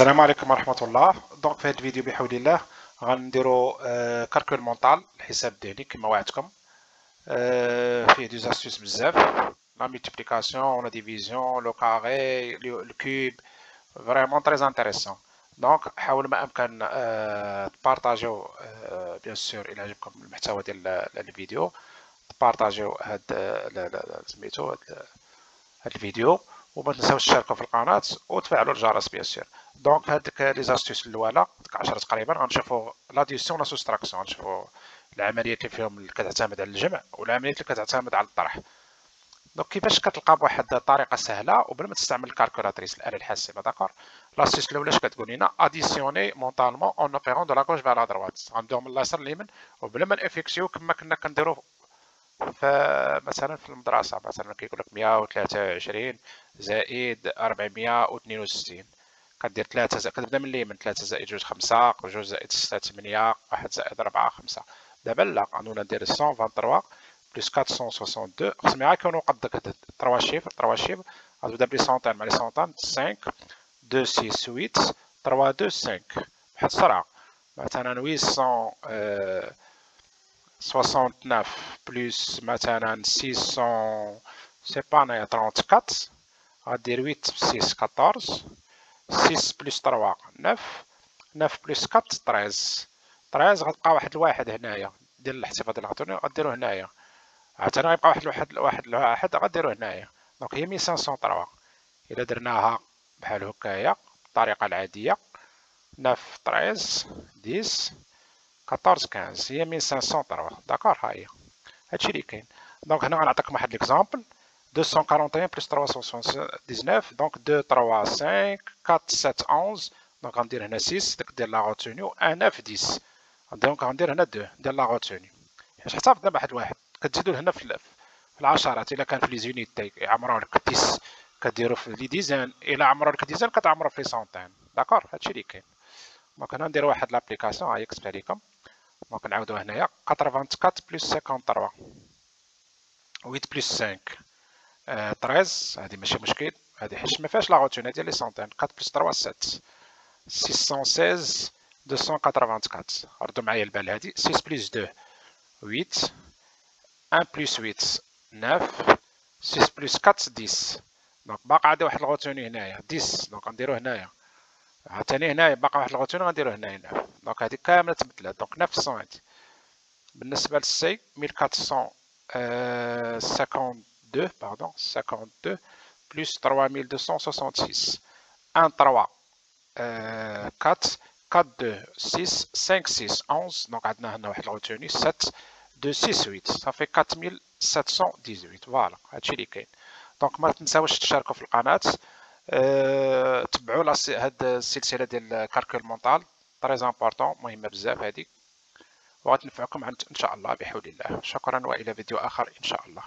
السلام عليكم ورحمة الله. donc في هذا الفيديو بحول الله غنديرو calcul mental الحساب الذهني كما وعدتكم. فيه des astuces بزاف. la multiplication la division le carré cube vraiment très intéressant donc حاول ما أمكن تبارطاجيو bien sûr إلى عجبكم المحتوى ديال الفيديو. تبارطاجيو هاد سميتو هاد الفيديو. وما تنساوش تشاركوا في القناة وتفعلوا الجرس bien sûr donc هاديك les astuces الاولى ديك 10 تقريبا غنشوفوا l'addition la soustraction غنشوفوا العمليات اللي فيهم اللي كتعتمد على الجمع والعمليات اللي كتعتمد على الطرح donc كيفاش كتلقى بواحد الطريقة سهله وبلا ما تستعمل ال calculatrice الاله الحاسبه d'accord l'astuce الاولى اش كتقول لنا additionner mentalement en opérant de la gauche vers la droite غندوهم من اليسار لليمين وبلا ما نافيكسيو كما كنا كنديرو فمثلا في المدرسة مثلا كيقول لك 123 زائد 462 كدير 3 كتبدا من اليمين 3 زائد 2 5 2 زائد 6 8 1 زائد 4 5 دابا لا غنولي ندير 123 plus 462 خصني غير يكونوا قد داك 3 chiffres 3 chiffres غتبدا ب les centaines مع les centaines 5 2 6 8 3 2 5 بواحد السرعة مثلا 800 69 plus مثلا 600 سي با انايا 34 غدير 8 6 14 6 بلس 3 9 9 بلس 4 13 13 غتبقى واحد الواحد هنايا. ديال الاحتفاظ ديال الغطوني غديرو هنايا. عاوتاني غيبقى واحد الواحد واحد الواحد غديرو هنايا. دونك هي 1503 إلا درناها بحال هكايا بالطريقة العادية. 9 13 10 14 15 هي 1503 d'accord ها هي. هادشي اللي كاين. donc هنا غنعطيكم واحد l'exemple. 241 plus 379 donc 2 3 5 4 7 11 donc غندير هنا 6 داك ديال la retenue و 9 10 donc غندير هنا 2 ديال la retenue حيت حتى واحد واحد كتزيدو هنا في العشرات الا كان في les unités يعمرو لك 10 كديرو في les dizaines الا عمرو لك dizaines كتعمرو في les centaines d'accord هادشي اللي كاين donc هنا ندير واحد l'application هاهي كتبت عليكم donc نعاودو هنايا 84 plus 53 8 plus 5 13 هادي ماشي مشكل. هادي حيت ما فيهاش la retenue ديال les centaines 4 plus 3 7 616 284 ردوا معايا البال هادي. 6 plus 2 8 1 بلس 8 9 6 بلس 4 10 دونك باقا عندي واحد الغوتوني هنايا. 10 دونك غنديرو هنايا. عاوتاني هنايا. باقا واحد الغوتوني غنديرو هنايا. 9 دونك هذه كاملة تبدلات. دونك 900 بالنسبة للسي 1452 باردون 52 بلس 3266 1 3 4 4 2 6 5 6 11 donc عندنا هنا واحد ال retenue 7 2 6 8 صافي 4718 voilà هادشي اللي كاين donc ما تنساوش تشاركوا في القناه أه تبعوا هاد السلسله ديال calcul mental très important مهمه بزاف هذه وغتنفعكم ان شاء الله بحول الله شكرا والى فيديو اخر ان شاء الله